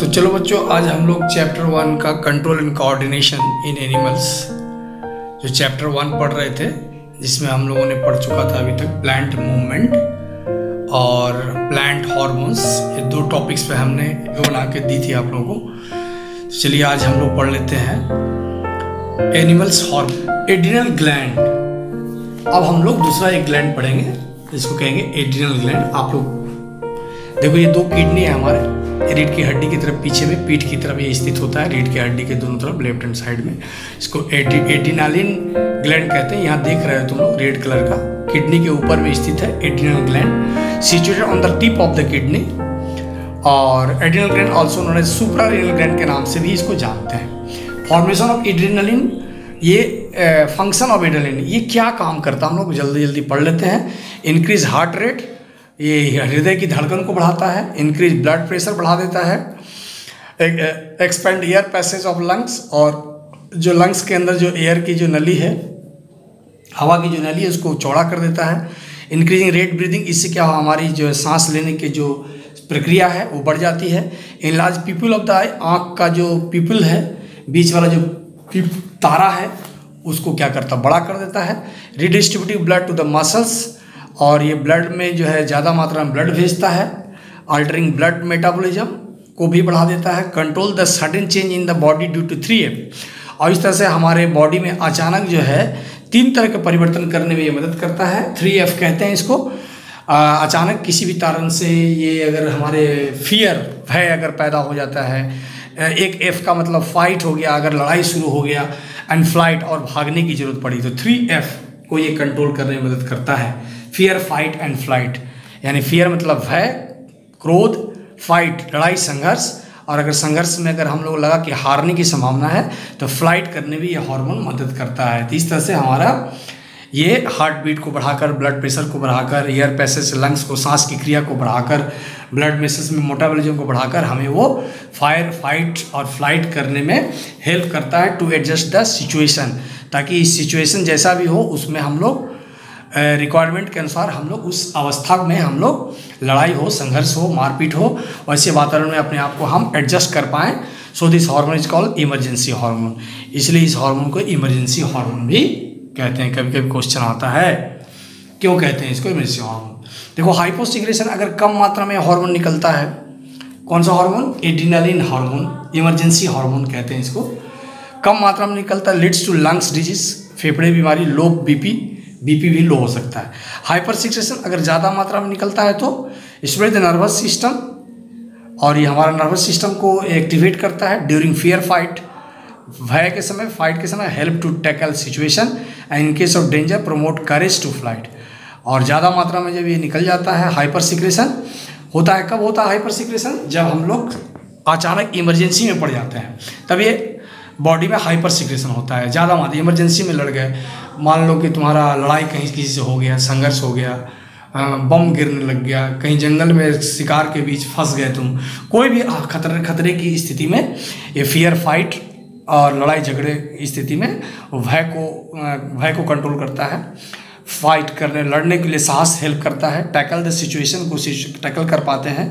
तो चलो बच्चों, आज हम लोग चैप्टर वन का control and coordination in animals जो चैप्टर वन पढ़ रहे थे, जिसमें हम लोगों ने पढ़ चुका था अभी तक प्लांट मूवमेंट और प्लांट हॉर्मोन्स ये दो टॉपिक्स पे हमने बना के दी थी आप लोगों को। तो चलिए आज हम लोग पढ़ लेते हैं एनिमल्स हॉर्मोन एडिनल ग्लैंड अब हम लोग दूसरा एक ग्लैंड पढ़ेंगे, जिसको कहेंगे एडिनल ग्लैंड आप लोग, देखो ये दो किडनी है हमारे। रीढ़ की हड्डी की तरफ़ पीछे में पीठ की तरफ़ ये स्थित होता है, रीढ़ की हड्डी के दोनों तरफ़ लेफ़्ट हैंड साइड में। इसको एडिनालिन ग्लैंड कहते हैं, यहाँ देख रहे हो तुम लोग रेड कलर का। किडनी के ऊपर में स्थित है, adrenal gland. Situated on the tip of the kidney. और adrenal gland also known as suprarenal gland के नाम से भी इसको जानते हैं। फॉर्मेशन ऑफ़ एड्रिनलिन ये फ़ंक्शन ऑफ़ एड्रिनलिन ये क्या काम करता है? हम लोग जल्दी जल्दी पढ़ लेते हैं। इंक्रीज हार्ट रेट ये हृदय की धड़कन को बढ़ाता है इंक्रीज ब्लड प्रेशर बढ़ा देता है expand air passage of lungs और जो लंग्स के अंदर जो एयर की जो नली है, हवा की जो नली है, उसको चौड़ा कर देता है। इंक्रीजिंग रेट ब्रीदिंग इससे क्या हो हमारी जो सांस लेने की जो प्रक्रिया है, वो बढ़ जाती है। Enlarge pupil of the eye आँख का जो पीपल है, बीच वाला जो तारा है, उसको क्या करता बड़ा कर देता है। Redistributive blood to the muscles और ये ब्लड में जो है ज़्यादा मात्रा में ब्लड भेजता है। अल्टरिंग ब्लड मेटाबॉलिज्म को भी बढ़ा देता है। Control the sudden change in the body due to three F और इस तरह से हमारे बॉडी में अचानक जो है तीन तरह के परिवर्तन करने में ये मदद करता है। थ्री एफ़ कहते हैं इसको। अचानक किसी भी कारण से ये अगर हमारे फियर भय अगर पैदा हो जाता है एक एफ़ का मतलब फाइट हो गया, अगर लड़ाई शुरू हो गया एंड फ़्लाइट और भागने की ज़रूरत पड़ी तो थ्री एफ़ को ये कंट्रोल करने में मदद करता है। फियर फाइट एंड फ़्लाइट यानी फियर मतलब भय क्रोध फाइट लड़ाई, संघर्ष। और अगर संघर्ष में अगर हम लोग लगा कि हारने की संभावना है तो फ़्लाइट करने में ये हार्मोन मदद करता है। तो इस तरह से हमारा ये हार्ट बीट को बढ़ाकर ब्लड प्रेशर को बढ़ाकर एयर पैसेज लंग्स को, सांस की क्रिया को बढ़ाकर ब्लड मेसेज में मोटाबलिज्म को बढ़ाकर हमें वो फायर फाइट और फ़्लाइट करने में हेल्प करता है टू एडजस्ट द सिचुएशन ताकि सिचुएशन जैसा भी हो, उसमें हम लोग रिक्वायरमेंट के अनुसार हम लोग उस अवस्था में हम लोग लड़ाई हो, संघर्ष हो, मारपीट हो, वैसे वातावरण में अपने आप को हम एडजस्ट कर पाएँ। So this hormone is called emergency hormone इसलिए इस हार्मोन को इमरजेंसी हार्मोन भी कहते हैं। कभी कभी क्वेश्चन आता है, क्यों कहते हैं इसको इमरजेंसी हार्मोन देखो हाइपोसिग्रेशन अगर कम मात्रा में हार्मोन निकलता है, कौन सा hormone adrenaline hormone emergency hormone कहते हैं इसको। कम मात्रा में निकलता है लिड्स टू लंग्स डिज़ीज़ फेफड़े बीमारी लो बीपी बीपी भी लो हो सकता है। हाइपर सिक्रेशन अगर ज़्यादा मात्रा में निकलता है तो स्प्रेड नर्वस सिस्टम और ये हमारा नर्वस सिस्टम को एक्टिवेट करता है ड्यूरिंग फियर फाइट भय के समय फाइट के समय help to tackle situation and in case of danger promote courage to flight और ज़्यादा मात्रा में जब ये निकल जाता है हाइपर सिक्रेशन होता है, कब होता है हाइपर सिक्रेशन जब हम लोग अचानक इमरजेंसी में पड़ जाते हैं। तब ये बॉडी में हाइपर सिक्रेशन होता है, ज़्यादा मात्रा इमरजेंसी में लड़ गए, मान लो कि तुम्हारा लड़ाई कहीं किसी से हो गया, संघर्ष हो गया बम गिरने लग गया, कहीं जंगल में शिकार के बीच फंस गए तुम, कोई भी खतरे खतरे की स्थिति में ये फियर फाइट और लड़ाई झगड़े स्थिति में भय को भय को कंट्रोल करता है फाइट करने, लड़ने के लिए साहस हेल्प करता है टैकल द सिचुएशन को टैकल कर पाते हैं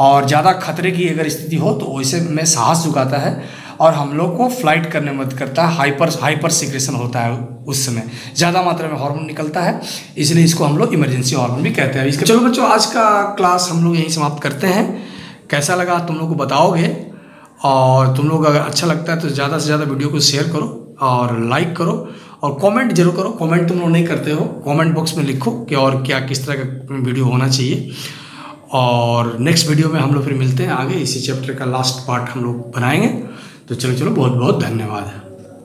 और ज़्यादा खतरे की अगर स्थिति हो तो वैसे में साहस झुकाता है और हम लोग को फ़्लाइट करने में मदद करता है हाइपर हाइपर सिक्रेशन होता है उस समय। ज़्यादा मात्रा में हार्मोन निकलता है, इसलिए इसको हम लोग इमरजेंसी हार्मोन भी कहते हैं। इसका चलो बच्चों, आज का क्लास हम लोग यहीं समाप्त करते हैं। कैसा लगा तुम लोग को बताओगे? और तुम लोग अगर अच्छा लगता है तो ज़्यादा से ज़्यादा वीडियो को शेयर करो और लाइक करो और कमेंट ज़रूर करो। कमेंट तुम लोग नहीं करते हो कमेंट बॉक्स में लिखो कि और क्या, किस तरह का वीडियो होना चाहिए। और नेक्स्ट वीडियो में हम लोग फिर मिलते हैं आगे। इसी चैप्टर का लास्ट पार्ट हम लोग बनाएँगे। तो चलो चलो बहुत बहुत धन्यवाद।